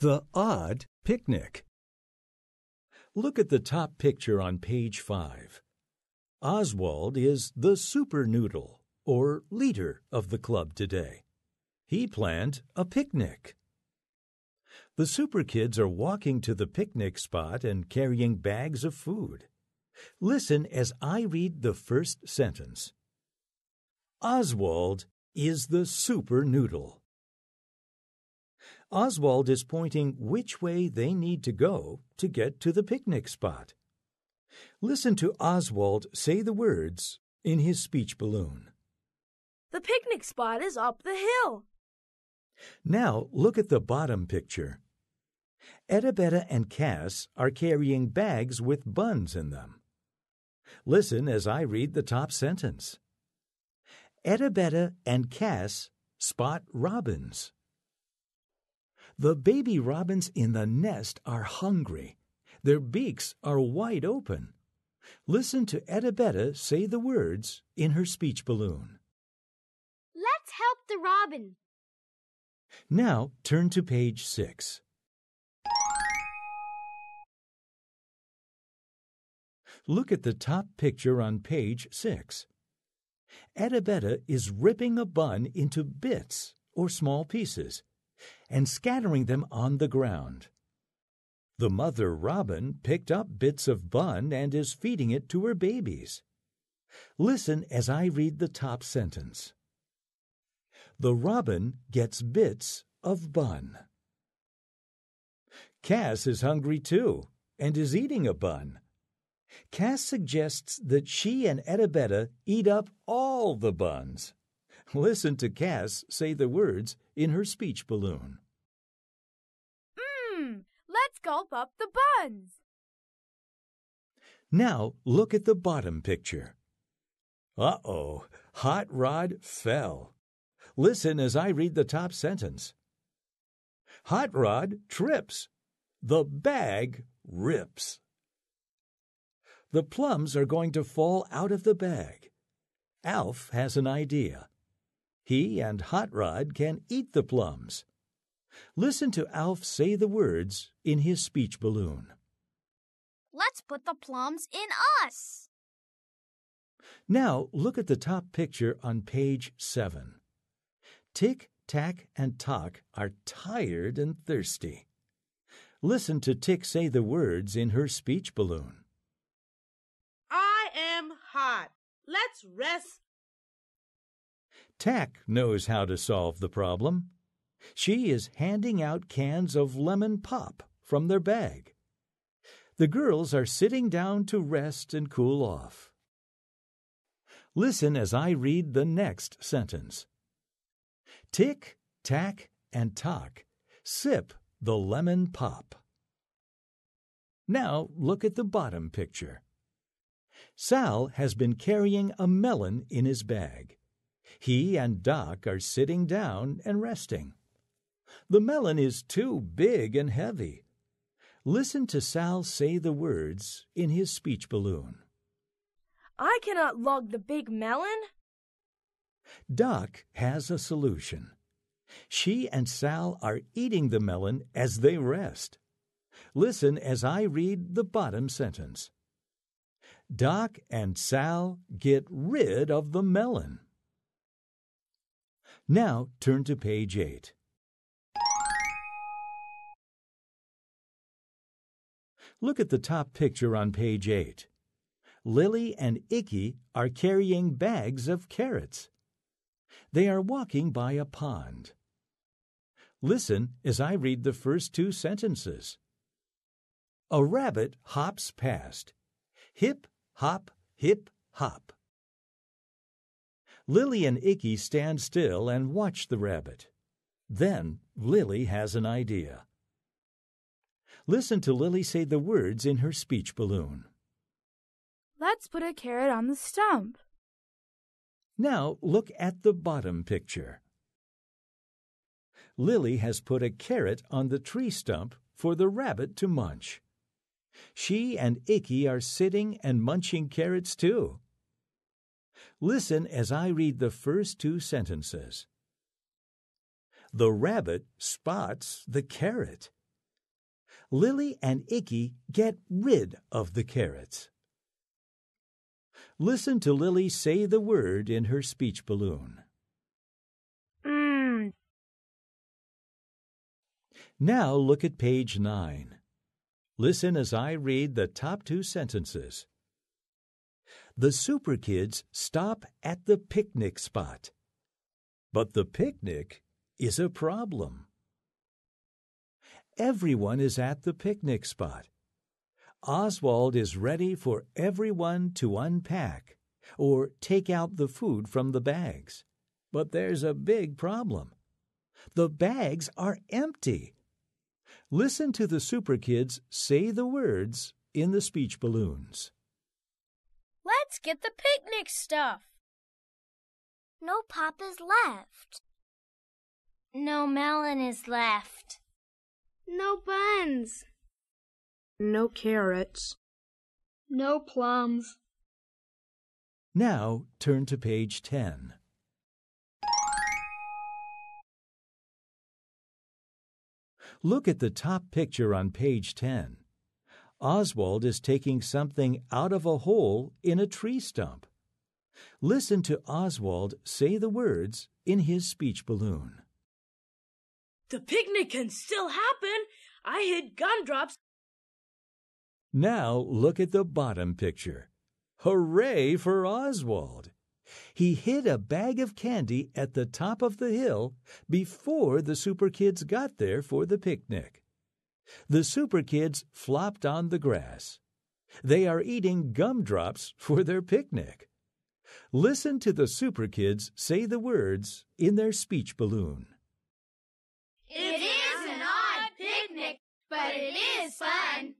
The Odd Picnic. Look at the top picture on page 5. Oswald is the super noodle, or leader of the club today. He planned a picnic. The super kids are walking to the picnic spot and carrying bags of food. Listen as I read the first sentence. Oswald is the super noodle. Oswald is pointing which way they need to go to get to the picnic spot. Listen to Oswald say the words in his speech balloon. The picnic spot is up the hill. Now look at the bottom picture. Ettabetta and Cass are carrying bags with buns in them. Listen as I read the top sentence. Ettabetta and Cass spot robins. The baby robins in the nest are hungry. Their beaks are wide open. Listen to Ettabetta say the words in her speech balloon. Let's help the robin. Now turn to page 6. Look at the top picture on page 6. Ettabetta is ripping a bun into bits or small pieces and scattering them on the ground. The mother robin picked up bits of bun and is feeding it to her babies. Listen as I read the top sentence. The robin gets bits of bun. Cass is hungry too and is eating a bun. Cass suggests that she and Ettabetta eat up all the buns. Listen to Cass say the words in her speech balloon. Mmm, let's gulp up the buns. Now look at the bottom picture. Uh oh, Hot Rod fell. Listen as I read the top sentence. Hot Rod trips. The bag rips. The plums are going to fall out of the bag. Alf has an idea. He and Hot Rod can eat the plums. Listen to Alf say the words in his speech balloon. Let's put the plums in us. Now look at the top picture on page 7. Tic, Tac, and Toc are tired and thirsty. Listen to Tic say the words in her speech balloon. I am hot. Let's rest. Tac knows how to solve the problem. She is handing out cans of lemon pop from their bag. The girls are sitting down to rest and cool off. Listen as I read the next sentence. Tic, Tac, and Toc sip the lemon pop. Now look at the bottom picture. Sal has been carrying a melon in his bag. He and Doc are sitting down and resting. The melon is too big and heavy. Listen to Sal say the words in his speech balloon. I cannot lug the big melon. Doc has a solution. She and Sal are eating the melon as they rest. Listen as I read the bottom sentence. Doc and Sal get rid of the melon. Now turn to page 8. Look at the top picture on page 8. Lily and Icky are carrying bags of carrots. They are walking by a pond. Listen as I read the first two sentences. A rabbit hops past. Hip, hop, hip, hop. Lily and Icky stand still and watch the rabbit. Then Lily has an idea. Listen to Lily say the words in her speech balloon. Let's put a carrot on the stump. Now look at the bottom picture. Lily has put a carrot on the tree stump for the rabbit to munch. She and Icky are sitting and munching carrots too. Listen as I read the first two sentences. The rabbit spots the carrot. Lily and Icky get rid of the carrots. Listen to Lily say the word in her speech balloon. Mmm. Now look at page 9. Listen as I read the top two sentences. The Super Kids stop at the picnic spot. But the picnic is a problem. Everyone is at the picnic spot. Oswald is ready for everyone to unpack or take out the food from the bags. But there's a big problem. The bags are empty. Listen to the Super Kids say the words in the speech balloons. Let's get the picnic stuff. No pop is left. No melon is left. No buns. No carrots. No plums. Now turn to page 10. Look at the top picture on page 10. Oswald is taking something out of a hole in a tree stump. Listen to Oswald say the words in his speech balloon. The picnic can still happen. I hid gumdrops. Now look at the bottom picture. Hooray for Oswald! He hid a bag of candy at the top of the hill before the Super Kids got there for the picnic. The Super Kids flopped on the grass. They are eating gumdrops for their picnic. Listen to the Super Kids say the words in their speech balloon. It is an odd picnic, but it is fun.